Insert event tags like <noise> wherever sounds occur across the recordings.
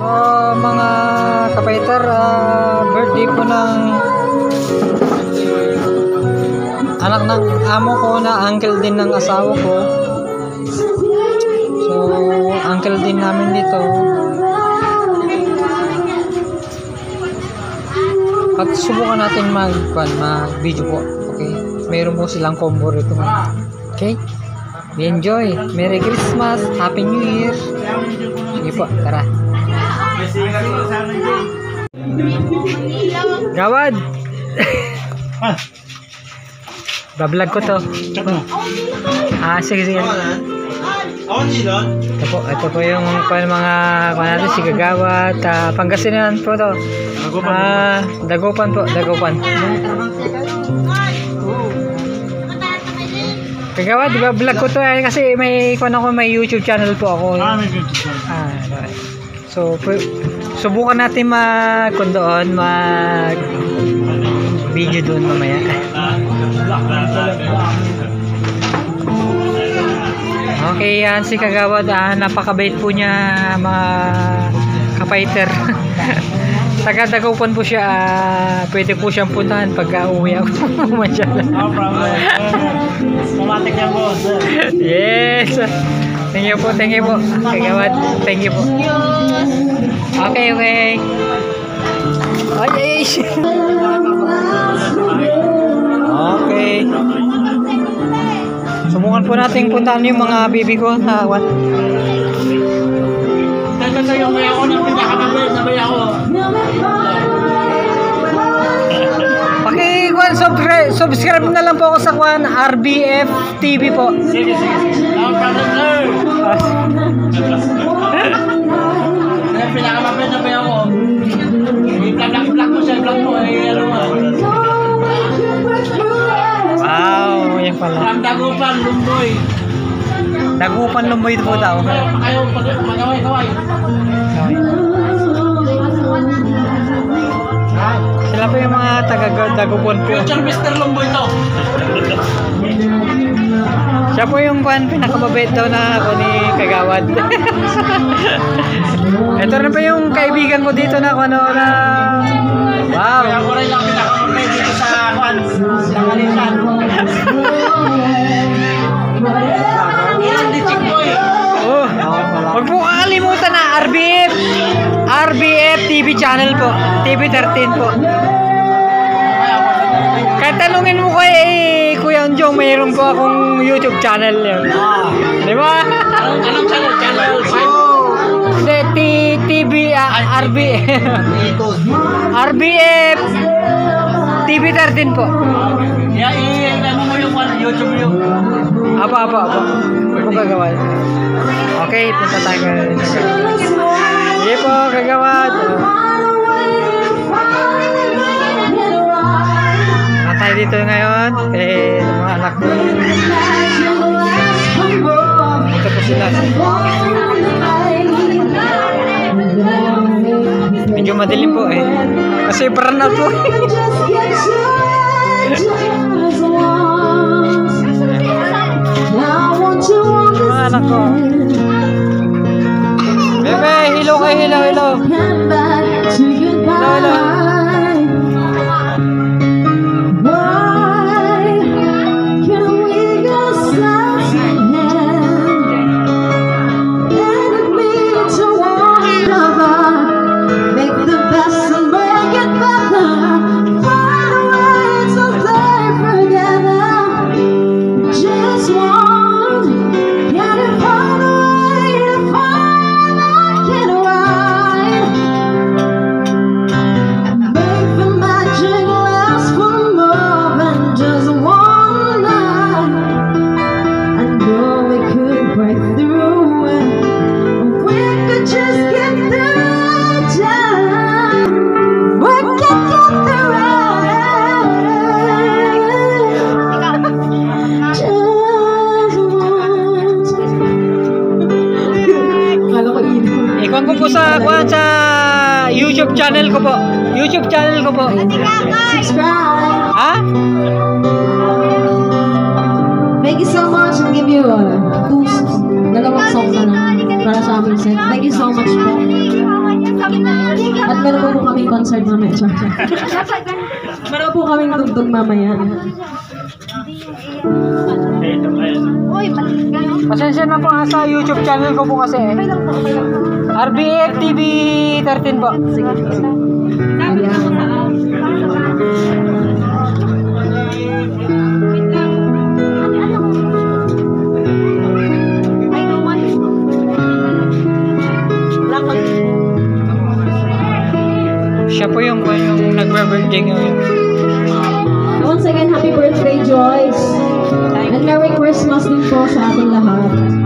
So, mga kapaitar, ah, birthday po ng anak ng amo ko na uncle din ng asawa ko. So, uncle din namin dito. At subukan natin mag, mag video po. Okay? Meron po silang combo rito. Okay? Enjoy! Merry Christmas! Happy New Year! Sige po, tara. Gawad! Bablog ko to. Ah, sige, sige. Ito po, ito po yung kung mga kung natin si Kagawad. Uh, Pangasinan po to. Ah, Dagupan po, Dagupan. Kagawad, di ba vlog ko to eh, kasi may kung ako may YouTube channel po ako. Ah, may good to Ah, right. So, subukan natin mag kung doon mag video doon mamaya. Okay, yan si Kagawad. Ah, napakabait po niya mga kapaiter. <laughs> Taga Dagupan po siya. Ah, pwede po siyang puntahan pagka uwi ako. <laughs> Masyala. No problem. <laughs> Pumatik yan po. Yes. Thank you po, thank you po. Kagawad, thank you po. Okay, okay. Ay, ay, Okay. Subukan po natin puntahan yung mga bibi ko. Ha, what? Yung may ako ng pinakamabi, sabay ako. Paki-kwan, subscribe, subscribe na lang po ako sa kwan, RBF TV po. Sige, sige, sige. No problem, sir. Kaya pinakamabi, sabay ako. I-vlog mo siya, vlog mo. Eh, ano mo. Wow, yan pala. From Dagupan, Lumboy. Dagupan lumboy po daw. Ayaw, magaway-kaway. Sila po yung mga taga-dagupan po. Future Mr. Lumboy to. Siya po yung kwan, pinakamabait daw na ako ni Kagawad. <laughs> Ito na pa yung kaibigan ko dito na ano na... Wow! Kaya ko rin lang pinakamabi dito sa Juan. Sa Kalisan. Yan, di chick boy. Oh, huwag po kakalimutan na RBF! RBF TV channel po. TV 13 po. Kahit tanungin mo kay eh, Kuya Unjong, mayroon po akong YouTube channel yun. Di ba? Anong, channel? Channel 5? Hindi, TV, ah, RB, RBF TV 13 po. Yeah, ano mo yung YouTube yung... Apa, apa, apa. Ano gagawa? Okay, punta tayo po, kagawad. Na tayo dito ngayon. Eh, mga anak ko. Ito po sila. Medyo madilim po eh. Kasi paranal po. <laughs> mga anak ko. go. po sa kuan sa YouTube channel ko po. YouTube channel ko po. Subscribe. Ha? Thank you so much. I'll give you a boost. Dalawang song na lang para sa aming set. Thank you so much po. At meron po po kaming concert mamaya. <laughs> meron po kaming dugdog mamaya. Ito, ayan. Pasensya na po ha sa YouTube channel ko po kasi eh. Okay. RBF TV 13 po. Sige. Sabi Siya po yung, yung nagbe-birthday ngayon. Once again, happy birthday. Christmas din po sa ating lahat.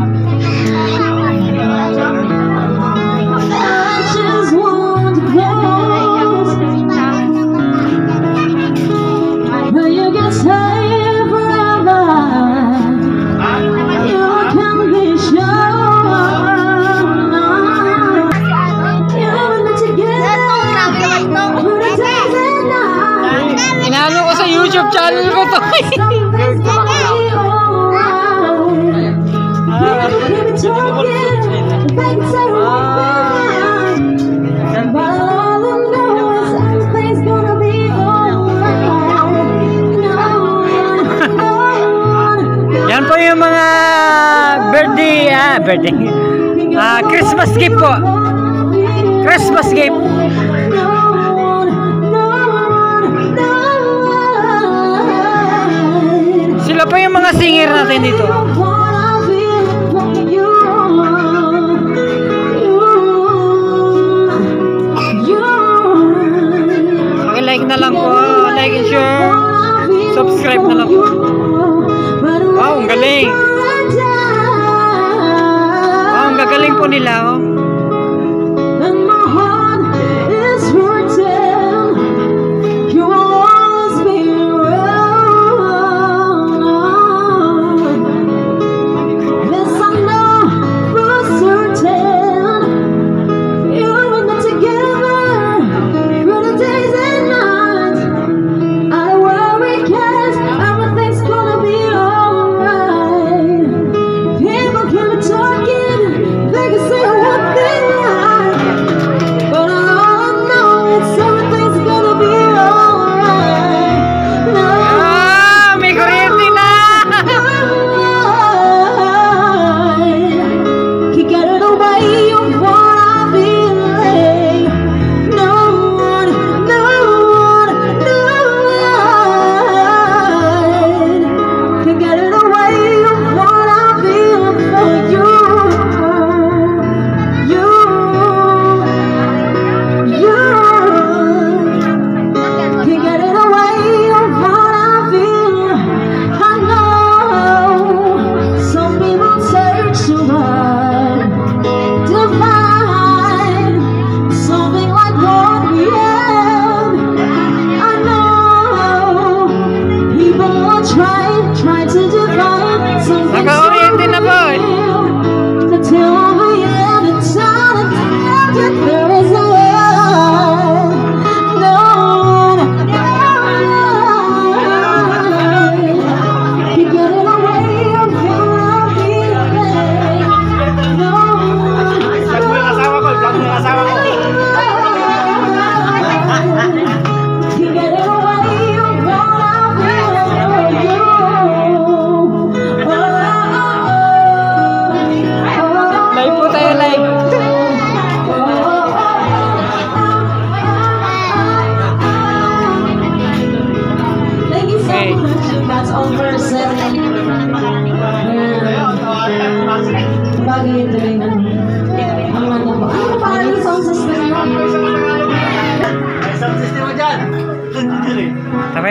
ah, birthday. Ah, Christmas gift po. Christmas gift. Sila po yung mga singer natin dito. Like na lang po. Like and share. Subscribe na lang po. Wow, ang galing. po nila, oh.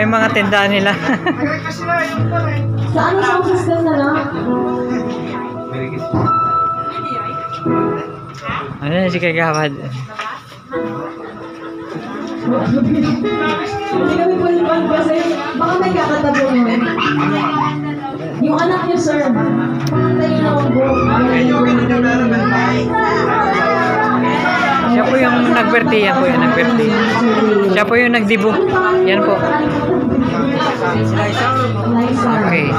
yung mga tindahan nila. Sa ano sa system na lang? Ano na si Kagawad? Hindi kami po yung kasi baka may kakatabi mo. Yung anak niyo, sir. Tayo na ang buhok. Siya po yung nagperti. Yan po yung nagperti. Siya po yung nagdibo. Yan po. Okay.